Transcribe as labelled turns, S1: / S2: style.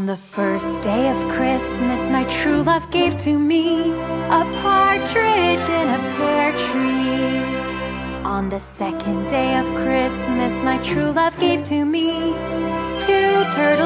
S1: On the first day of Christmas, my true love gave to me a partridge in a pear tree. On the second day of Christmas, my true love gave to me two turtles.